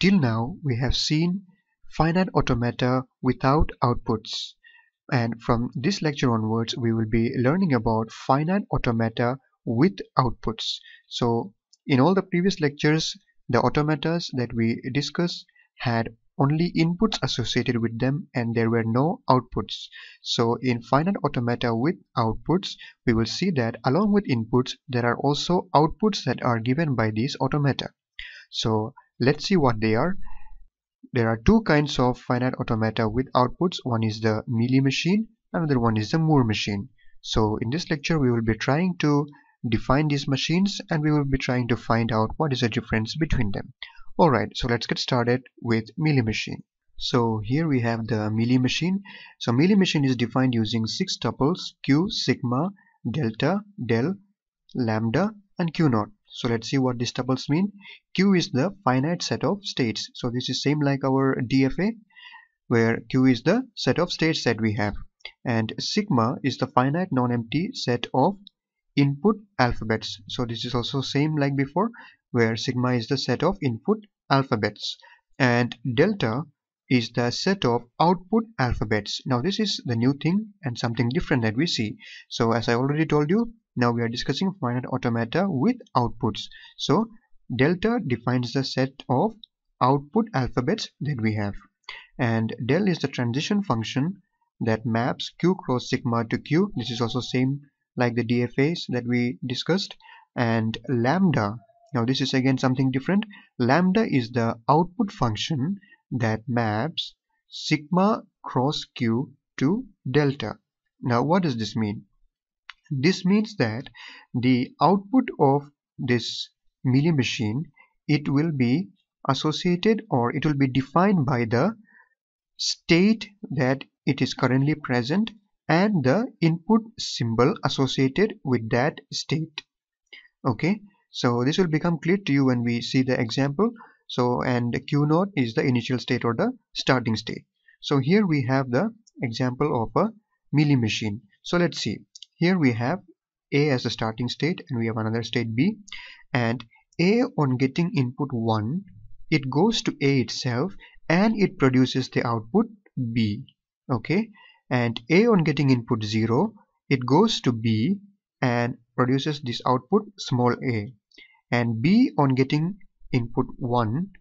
till now we have seen finite automata without outputs and from this lecture onwards we will be learning about finite automata with outputs so in all the previous lectures the automatas that we discussed had only inputs associated with them and there were no outputs. So in finite automata with outputs, we will see that along with inputs, there are also outputs that are given by these automata. So let's see what they are. There are two kinds of finite automata with outputs. One is the Mealy machine, another one is the Moore machine. So in this lecture, we will be trying to define these machines and we will be trying to find out what is the difference between them. Alright, so let's get started with Mealy machine. So here we have the Mealy machine. So Mealy machine is defined using six tuples Q, sigma, delta, del, lambda and Q naught. So let's see what these tuples mean. Q is the finite set of states. So this is same like our DFA where Q is the set of states that we have. And sigma is the finite non-empty set of input alphabets. So this is also same like before where sigma is the set of input alphabets and delta is the set of output alphabets. Now this is the new thing and something different that we see. So as I already told you, now we are discussing finite automata with outputs. So delta defines the set of output alphabets that we have. And del is the transition function that maps q cross sigma to q. This is also same like the DFAs that we discussed. And lambda now this is again something different. Lambda is the output function that maps sigma cross q to delta. Now what does this mean? This means that the output of this Mealy machine, it will be associated or it will be defined by the state that it is currently present and the input symbol associated with that state. Okay, so this will become clear to you when we see the example. So and Q naught is the initial state or the starting state. So here we have the example of a Mealy machine. So let's see. Here we have A as a starting state and we have another state B. And A on getting input 1 it goes to A itself and it produces the output B okay? And A on getting input 0 it goes to B and produces this output small a. And B on getting input 1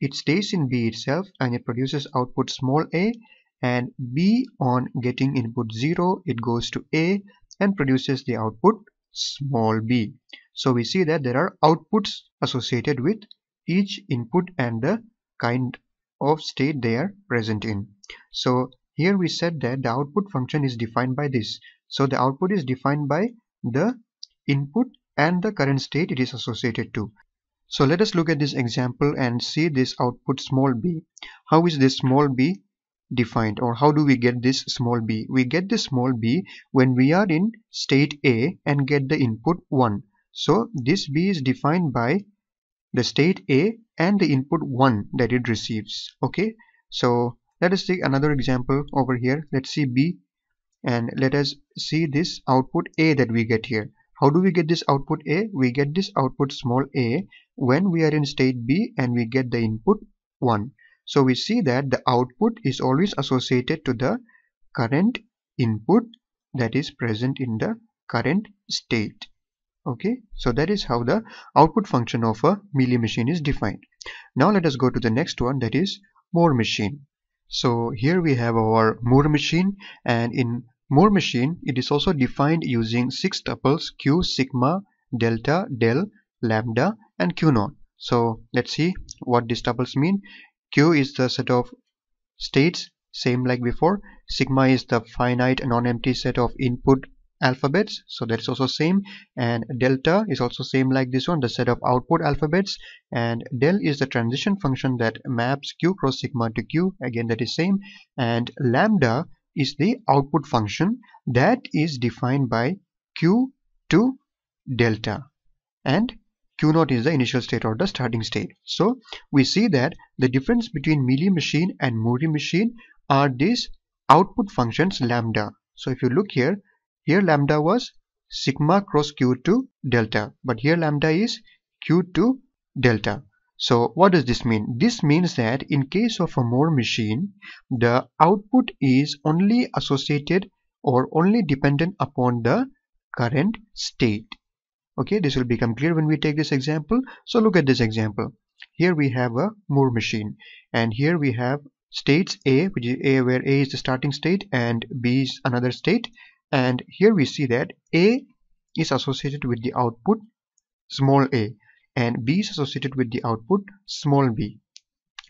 it stays in B itself and it produces output small a. And B on getting input 0 it goes to A and produces the output small b. So we see that there are outputs associated with each input and the kind of state they are present in. So here we said that the output function is defined by this. So the output is defined by the input and the current state it is associated to. So let us look at this example and see this output small b. How is this small b defined or how do we get this small b? We get this small b when we are in state A and get the input 1. So this b is defined by the state A and the input 1 that it receives. Okay, so let us take another example over here. Let's see b and let us see this output A that we get here. How do we get this output A? We get this output small a when we are in state B and we get the input 1. So we see that the output is always associated to the current input that is present in the current state. Okay, so that is how the output function of a Mealy machine is defined. Now let us go to the next one that is Moore machine. So here we have our Moore machine and in Moore machine, it is also defined using six tuples q, sigma, delta, del, lambda, and q naught. So let's see what these tuples mean. Q is the set of states, same like before. Sigma is the finite non-empty set of input alphabets so that's also same. And delta is also same like this one the set of output alphabets. And del is the transition function that maps q cross sigma to q again that is same. And lambda is the output function that is defined by q to delta. And q naught is the initial state or the starting state so we see that the difference between Mealy machine and Moore machine are these output functions lambda so if you look here here lambda was sigma cross q to delta but here lambda is q to delta So what does this mean? This means that in case of a Moore machine, the output is only associated or only dependent upon the current state. Okay, this will become clear when we take this example. So look at this example. Here we have a Moore machine and here we have states A, which is A where A is the starting state and B is another state. And here we see that A is associated with the output small a and B is associated with the output small b.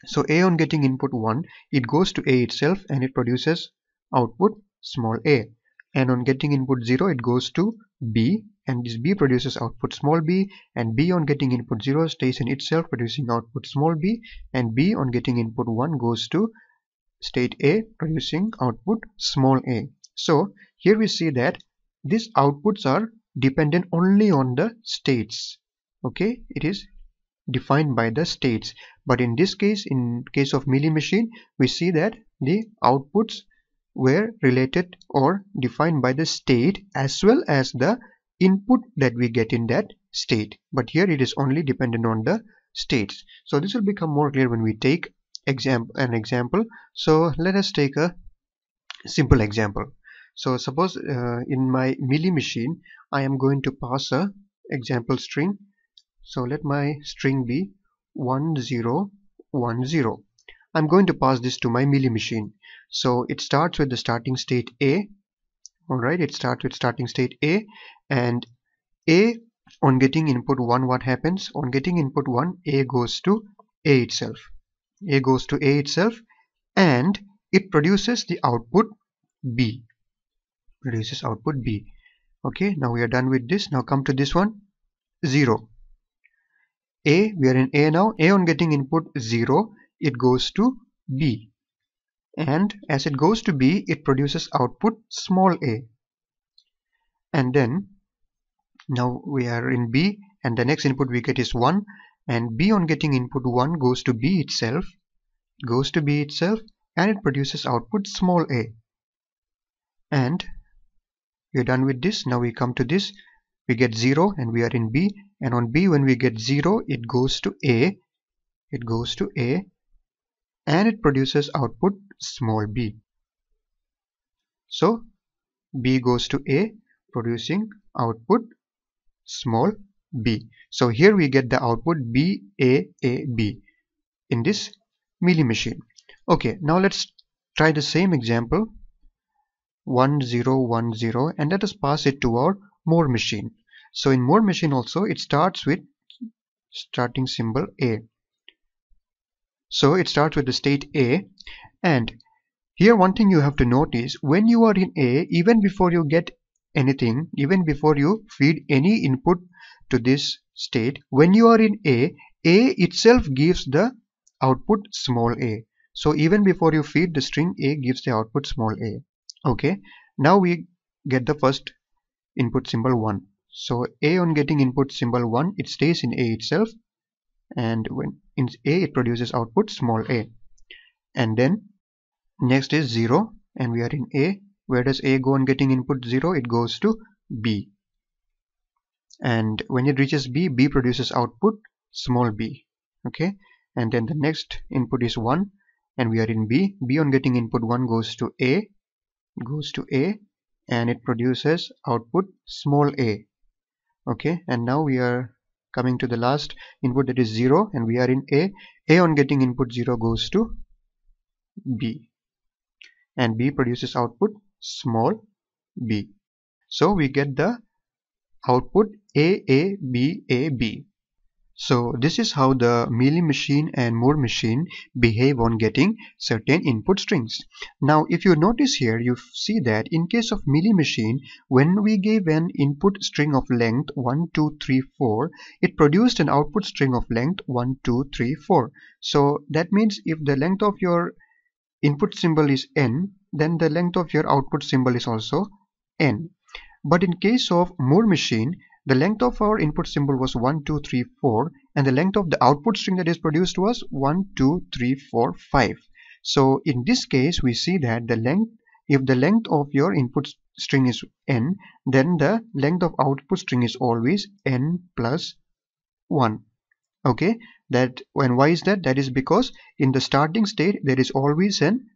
So A on getting input 1 it goes to A itself and it produces output small a and on getting input 0 it goes to B and this B produces output small b and B on getting input 0 stays in itself producing output small b and B on getting input 1 goes to state A producing output small a. So here we see that these outputs are dependent only on the states. Okay? It is defined by the states. But in this case in case of Mealy machine we see that the outputs were related or defined by the state as well as the input that we get in that state. But here it is only dependent on the states. So this will become more clear when we take example an example. So let us take a simple example. So suppose uh, in my Mealy machine I am going to pass a example string. So let my string be 1010 I'm going to pass this to my Mealy machine. So it starts with the starting state A. Alright it starts with starting state A and A on getting input 1 what happens? On getting input 1 A goes to A itself. A goes to A itself and it produces the output B. Produces output B. Okay now we are done with this. Now come to this one. 0 A we are in A now. A on getting input 0 it goes to B. And as it goes to B it produces output small a. And then now we are in B and the next input we get is 1 and B on getting input 1 goes to B itself goes to B itself and it produces output small a. And we're done with this. Now we come to this. We get 0 and we are in B. And on B when we get 0 it goes to A. It goes to A and it produces output small b so B goes to A producing output small b so here we get the output B A A B in this Mealy machine okay now let's try the same example 1010 and let us pass it to our Moore machine. So in Moore machine also it starts with starting symbol A. So it starts with the state A. And here one thing you have to notice when you are in A even before you get anything even before you feed any input to this state when you are in A A itself gives the output small a. So even before you feed the string A gives the output small a. Okay? Now we get the first input symbol 1 so a on getting input symbol 1 it stays in a itself and when in a it produces output small a. And then next is 0 and we are in a. Where does a go on getting input 0 it goes to b. And when it reaches b b produces output small b. Okay? And then the next input is 1 and we are in b. B on getting input 1 goes to a goes to A and it produces output small a. Okay? And now we are coming to the last input that is 0 and we are in A. A on getting input 0 goes to B. And B produces output small b. So we get the output A A B A B so this is how the Mealy machine and Moore machine behave on getting certain input strings. Now if you notice here you see that in case of Mealy machine when we gave an input string of length 1 2 3 4 it produced an output string of length 1 2 3 4. So that means if the length of your input symbol is n then the length of your output symbol is also n. But in case of Moore machine the length of our input symbol was 1, 2, 3, 4 and the length of the output string that is produced was 1, 2, 3, 4, 5. So in this case we see that the length if the length of your input string is n then the length of output string is always n plus 1 okay? That when why is that? That is because in the starting state there is always an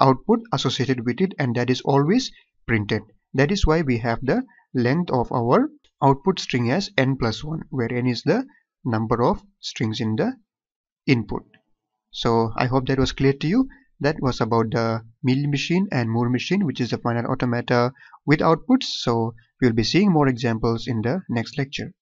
output associated with it and that is always printed. That is why we have the length of our output string as n plus 1 where n is the number of strings in the input. So i hope that was clear to you. That was about the Mealy machine and Moore machine which is the finite automata with outputs. So we'll be seeing more examples in the next lecture